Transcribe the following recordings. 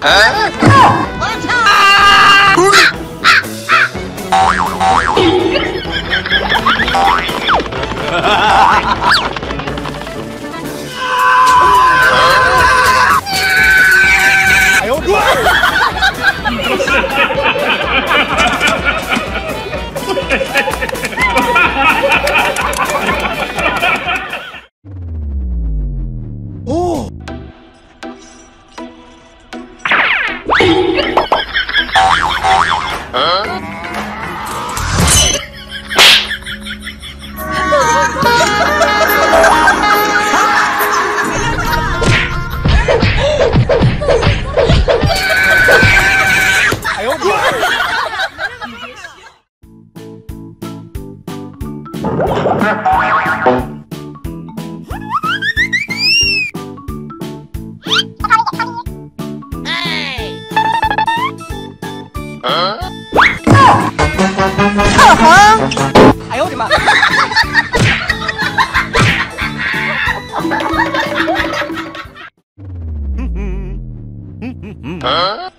¿Ah? 哎哎呦我的妈！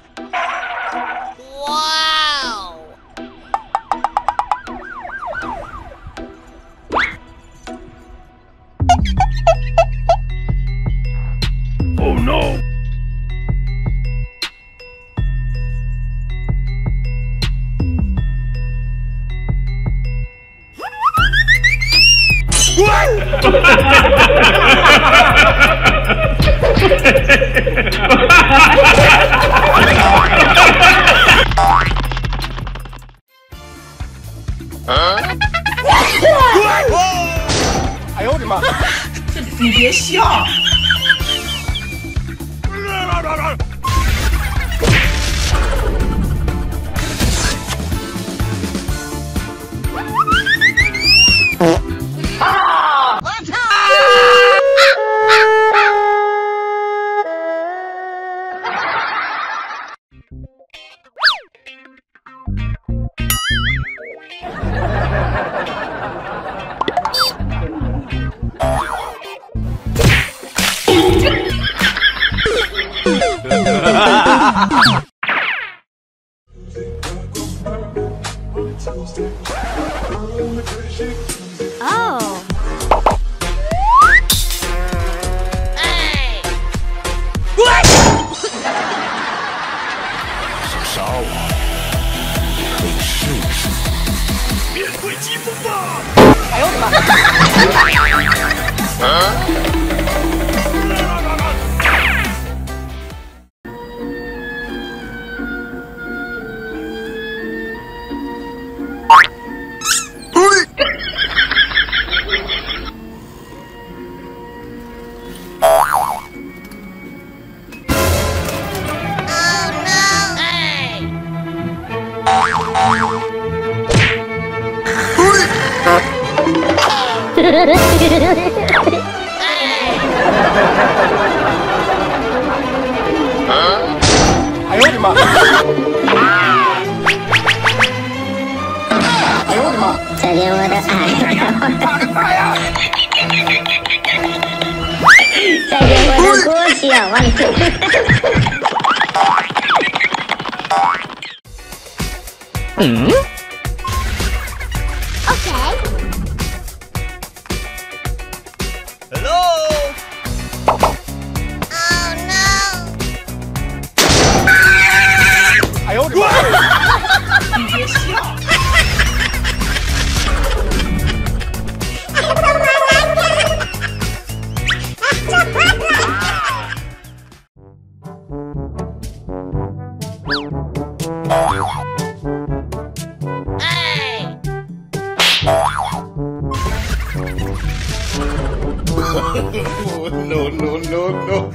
哎呦我的妈！你别笑。哦！哎呦我的妈！哎呦我的妈！哎我的妈！再见我的爱，再见我的故乡，我的。嗯？no, no, no,